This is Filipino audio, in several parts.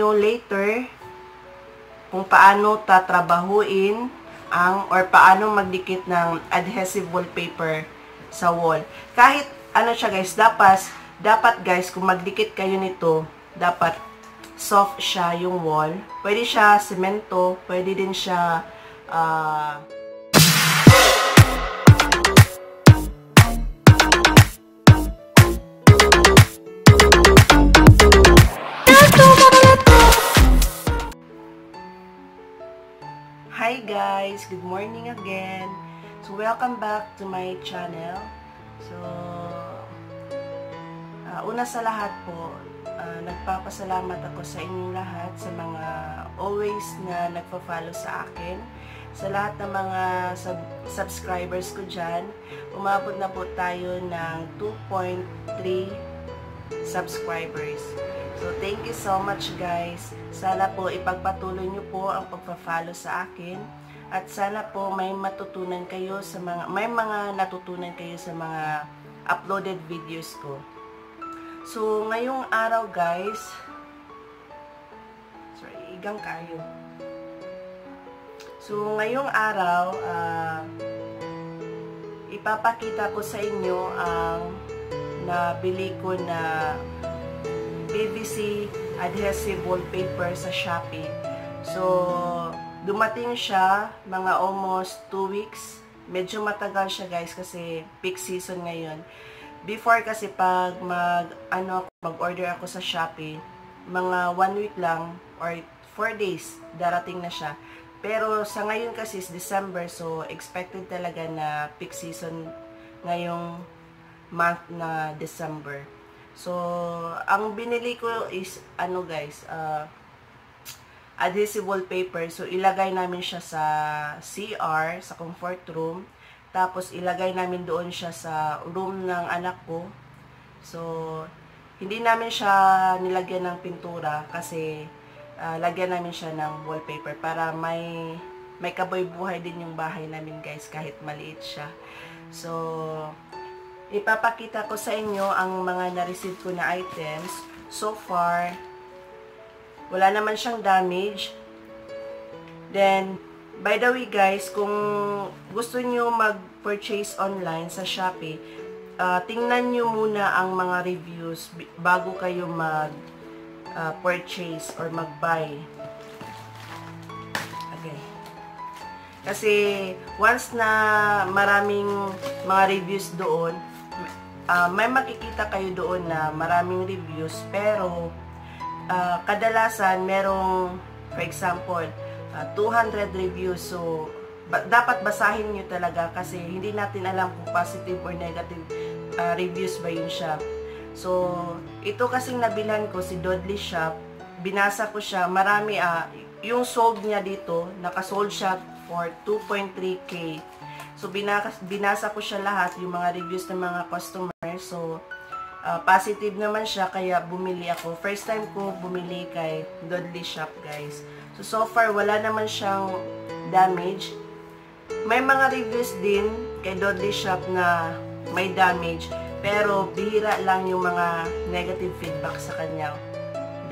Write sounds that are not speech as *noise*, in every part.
inyo later kung paano tatrabahuin ang or paano magdikit ng adhesive wallpaper sa wall. Kahit ano siya guys, dapat dapat guys kung magdikit kayo nito, dapat soft siya yung wall. Pwede siya semento, pwede din siya uh, guys! Good morning again! So, welcome back to my channel. So, uh, una sa lahat po, uh, nagpapasalamat ako sa inyong lahat, sa mga always na nagpa-follow sa akin, sa lahat ng mga sub subscribers ko dyan. Umabot na po tayo ng 2.3 subscribers. So, thank you so much guys. Sana po ipagpatuloy nyo po ang pagpa-follow sa akin. At sana po may matutunan kayo sa mga, may mga natutunan kayo sa mga uploaded videos ko. So, ngayong araw guys, sorry, igang kayo. So, ngayong araw, uh, ipapakita ko sa inyo ang nabili ko na PVC adhesive wallpaper sa Shopee. So, dumating siya mga almost 2 weeks. Medyo matagal siya guys kasi peak season ngayon. Before kasi pag mag ano mag-order ako sa Shopee, mga 1 week lang or 4 days darating na siya. Pero sa ngayon kasi is December so expected talaga na peak season ngayong month na December. So, ang binili ko is, ano guys, uh, adhesive wallpaper. So, ilagay namin siya sa CR, sa comfort room. Tapos, ilagay namin doon siya sa room ng anak ko. So, hindi namin siya nilagyan ng pintura kasi uh, lagyan namin siya ng wallpaper para may may kaboy buhay din yung bahay namin guys kahit maliit siya. So, ipapakita ko sa inyo ang mga na-receive ko na items. So far, wala naman siyang damage. Then, by the way guys, kung gusto nyo mag-purchase online sa Shopee, uh, tingnan nyo muna ang mga reviews bago kayo mag-purchase uh, or mag-buy. Okay. Kasi, once na maraming mga reviews doon, uh, may makikita kayo doon na maraming reviews pero uh, kadalasan merong for example uh, 200 reviews. So ba dapat basahin nyo talaga kasi hindi natin alam kung positive or negative uh, reviews ba yun siya. So ito kasing nabilan ko si Dudley Shop. Binasa ko siya. Marami uh, yung sold niya dito nakasold siya for 2.3k So, binasa, binasa ko siya lahat, yung mga reviews ng mga customer. So, uh, positive naman siya, kaya bumili ako. First time ko bumili kay Dudley Shop, guys. So, so far, wala naman siyang damage. May mga reviews din kay Dudley Shop na may damage. Pero, bihira lang yung mga negative feedback sa kanya.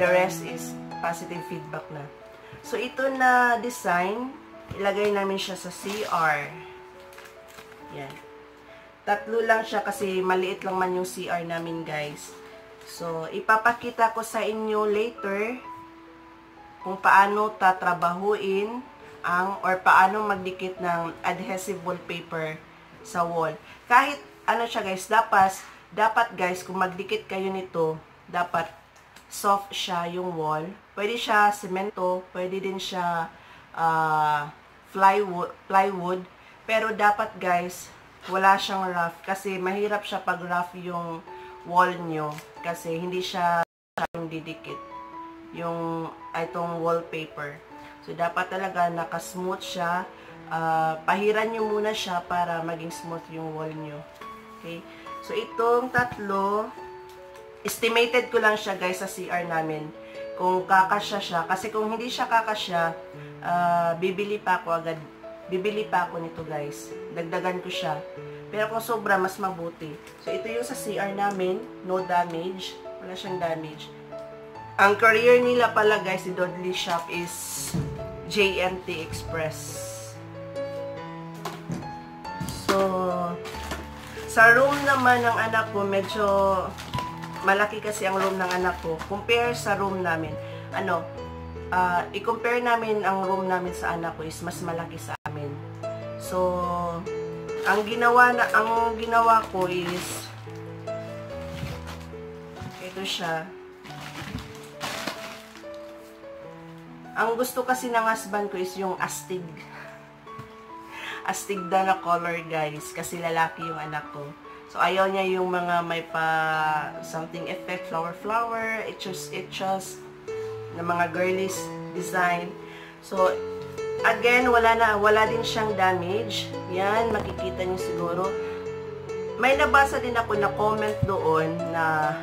The rest is positive feedback na. So, ito na design, ilagay namin siya sa CR. Yan. Tatlo lang siya kasi maliit lang man yung CR namin guys. So, ipapakita ko sa inyo later kung paano tatrabahuin ang or paano magdikit ng adhesive wallpaper sa wall. Kahit ano siya guys, dapat dapat guys kung magdikit kayo nito, dapat soft siya yung wall. Pwede siya semento, pwede din siya uh, plywood, plywood pero dapat guys, wala siyang rough kasi mahirap siya pag rough yung wall nyo kasi hindi siya yung didikit yung itong wallpaper. So dapat talaga naka-smooth siya. Uh, pahiran nyo muna siya para maging smooth yung wall nyo. Okay? So itong tatlo, estimated ko lang siya guys sa CR namin kung kakasya siya. Kasi kung hindi siya kakasya, uh, bibili pa ako agad bibili pa ako nito guys. Dagdagan ko siya. Pero kung sobra, mas mabuti. So, ito yung sa CR namin. No damage. Wala siyang damage. ang career nila pala guys, si Dudley Shop is JNT Express. So, sa room naman ng anak ko, medyo malaki kasi ang room ng anak ko. Compare sa room namin. Ano, uh, i-compare namin ang room namin sa anak ko is mas malaki sa. So, ang ginawa na ang ginawa ko is ito siya. Ang gusto kasi ng husband ko is yung astig *laughs* astig daw na color guys kasi lalaki yung anak ko. So ayaw niya yung mga may pa something effect, flower flower, it just it just na mga girlies design. So again, wala na wala din siyang damage. Yan, makikita niyo siguro. May nabasa din ako na comment doon na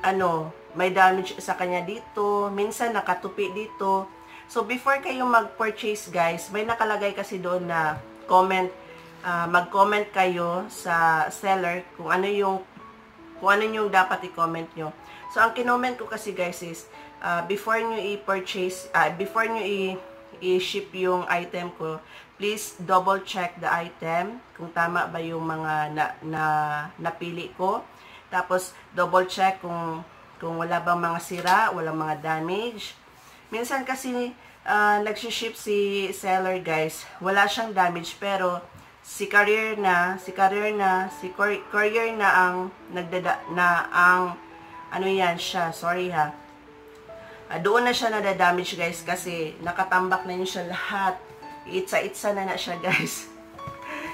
ano, may damage sa kanya dito, minsan nakatupi dito. So, before kayo mag-purchase, guys, may nakalagay kasi doon na comment, uh, mag-comment kayo sa seller kung ano yung kung ano yung dapat i-comment nyo. So, ang kinoment ko kasi, guys, is uh, before nyo i-purchase, uh, before nyo i-ship yung item ko, please double check the item kung tama ba yung mga na, na napili ko. Tapos, double check kung kung wala bang mga sira, walang mga damage. Minsan kasi uh, nagsiship si seller guys, wala siyang damage pero si career na, si career na, si courier na ang nagdada na ang ano yan siya, sorry ha. Uh, doon na siya nadadamage guys kasi nakatambak na yun siya lahat. Itsa-itsa na na siya *laughs* guys.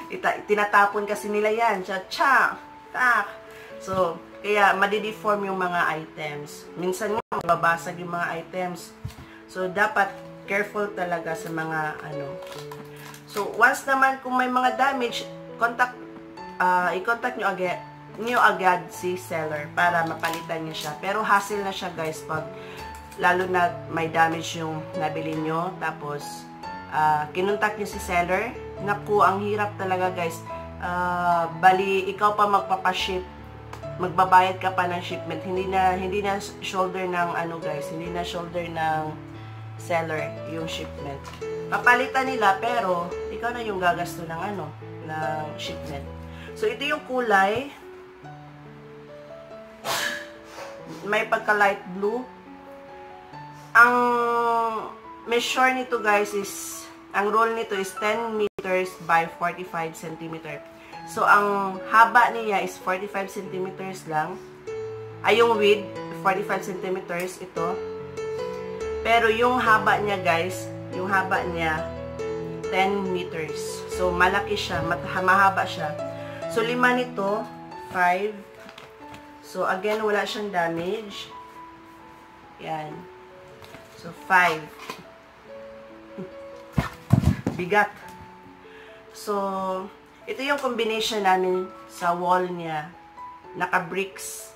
Ita, tinatapon kasi nila yan. Cha, cha, tak. So, kaya madideform yung mga items. Minsan nga, mababasag yung mga items. So, dapat careful talaga sa mga ano. So, once naman kung may mga damage, contact, uh, i-contact nyo agad, nyo agad si seller para mapalitan niya siya. Pero hassle na siya guys pag lalo na may damage yung nabili nyo. Tapos, uh, kinontak nyo si seller. Naku, ang hirap talaga guys. Uh, bali, ikaw pa magpapaship magbabayad ka pa ng shipment hindi na hindi na shoulder ng ano guys hindi na shoulder ng seller yung shipment. Papalitan nila pero ikaw na yung gagasto ng ano, ng shipment. So ito yung kulay. May pagka light blue. Ang measure nito guys is ang roll nito is 10 meters by 45 cm. So ang haba niya is 45 cm lang. Ay yung width 45 cm ito. Pero yung haba niya guys, yung haba niya 10 meters. So malaki siya, mahaba siya. So lima nito, 5. So again, wala siyang damage. Yan. So 5. *laughs* Bigat. So, ito yung combination namin sa wall niya. Naka-bricks.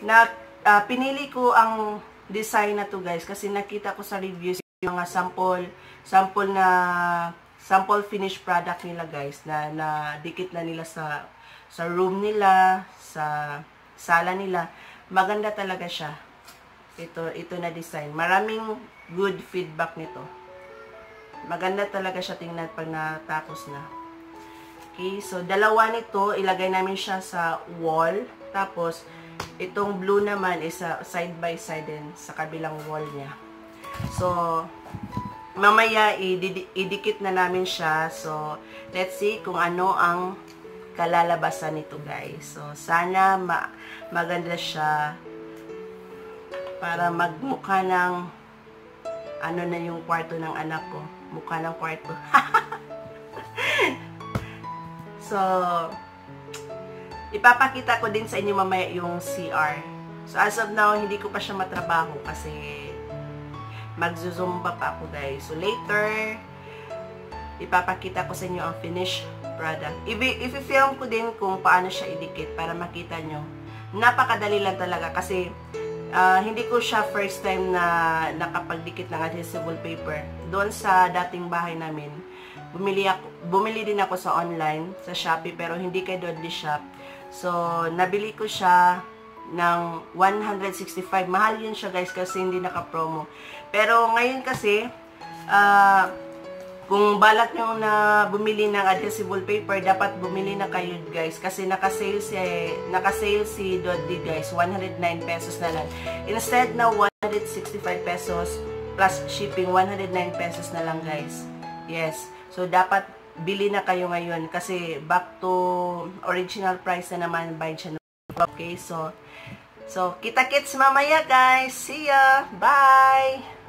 Na uh, pinili ko ang design na to guys kasi nakita ko sa reviews yung mga sample sample na sample finished product nila guys na na dikit na nila sa sa room nila, sa sala nila. Maganda talaga siya. Ito ito na design. Maraming good feedback nito. Maganda talaga siya tingnan pag natapos na. Okay, so dalawa nito, ilagay namin siya sa wall. Tapos, Itong blue naman is side by side din sa kabilang wall niya. So, mamaya idikit na namin siya. So, let's see kung ano ang kalalabasan nito guys. So, sana ma maganda siya para magmukha ng ano na yung kwarto ng anak ko. Mukha ng kwarto. *laughs* so, Ipapakita ko din sa inyo mamaya yung CR. So, as of now, hindi ko pa siya matrabaho kasi magzuzumba pa ako guys. So, later, ipapakita ko sa inyo ang finished product. I-film ko din kung paano siya idikit para makita nyo. Napakadali lang talaga kasi uh, hindi ko siya first time na nakapagdikit ng adhesive paper. Doon sa dating bahay namin, bumili, ako, bumili din ako sa online, sa Shopee, pero hindi kay Dudley Shop. So, nabili ko siya, ng 165. Mahal yun siya guys kasi hindi naka-promo. Pero ngayon kasi, ah, kung balak nyo na bumili ng adhesible paper, dapat bumili na kayo guys. Kasi naka-sale si, naka-sale si Doddy guys. 109 pesos na lang. Instead na 165 pesos plus shipping, 109 pesos na lang guys. Yes. So, dapat bili na kayo ngayon kasi back to original price na naman by channel. Okay, so, so kita-kits mamaya guys. See ya! Bye!